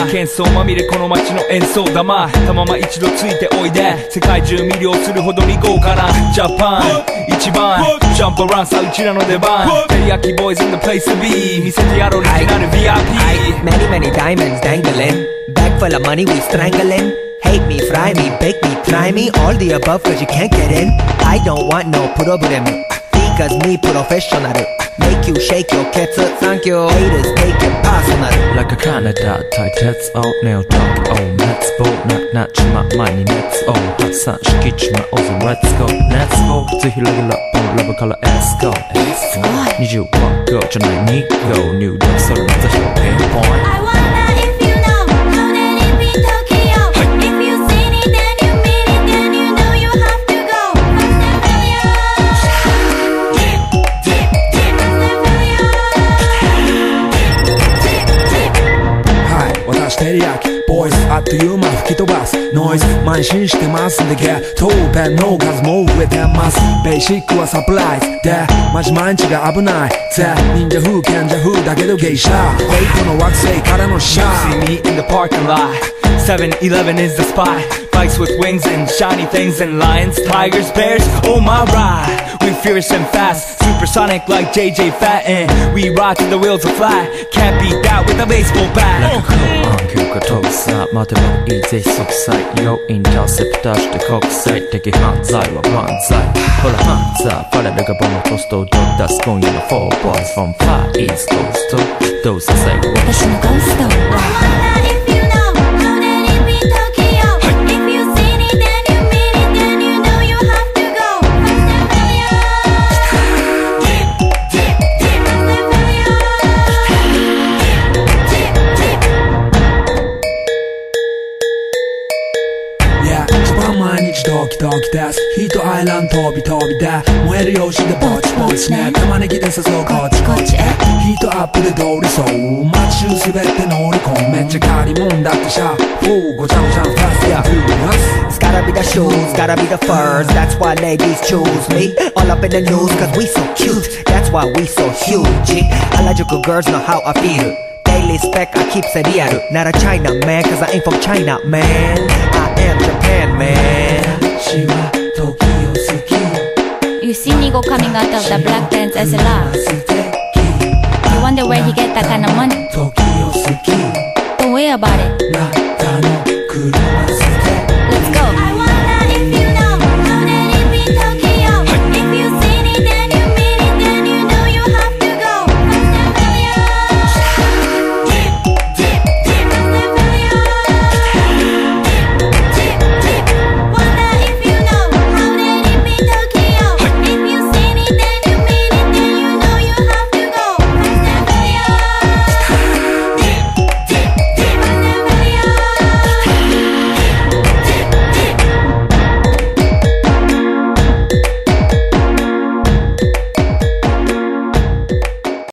幻想まみれこの街の演奏玉たまま一度ついておいで世界中魅了するほどに豪華なジャパン一番ジャンプランさうちらの出番テリヤキボーイズ in the place to be 見せてやろうオリジナル VIP Many, many diamonds dangling. Bag full of money, we strangling. Hate me, fry me, bake me, try me. All the above, cause you can't get in. I don't want no problem. Because me professional. Make you shake your cats, thank you. Haters take it personal. Like a Canada tight heads out nail talk oh let's go knock knock ちま前に let's go 発散しきちまおうぞ let's go let's go 靴ひらぎラップラブから let's go 21 go じゃない2 go 入力それまた表現 point I wonder if boys. あっという間吹き飛ばすノイズ慢心してますんで Get 当弁の数も増えてますベーシックはサプライズでマジ毎日が危ないぜ忍者風賢者風だけど芸者フェイクの惑星からのシャー See me in the parking lot. 7-Eleven is the spot. Bikes with wings and shiny things And lions, tigers, bears, oh my ride. We fierce and fast. Supersonic like JJ Fad. We ride till the wheels are flat Can't beat that with a baseball bat. 暗球が飛ぶさ待てもいいぜ即歳よインターセプターして国際的犯罪は万歳ほらハンザーパレルがボムポストを出す今夜の4 boys from far east coast どうせ最後私のゴースト 毎日ドキドキですヒートアイランド飛び飛びで燃える用紙でぼちぼちね玉ねぎで誘うこっちこっちへヒートアップで通りそう街中滑って乗り込むめっちゃ借りもんだってシャフーごちゃごちゃファストやフー It's gotta be the shoes, gotta be the furs. That's why ladies choose me. All up in the news, cause we so cute. That's why we so huge. Harajuku girls know how I feel. Daily spec, I keep it real. Not a China man, cause I ain't from China, man. You see Nigo coming out of the black dance as a love. You wonder where he get that kind of money. Don't worry about it.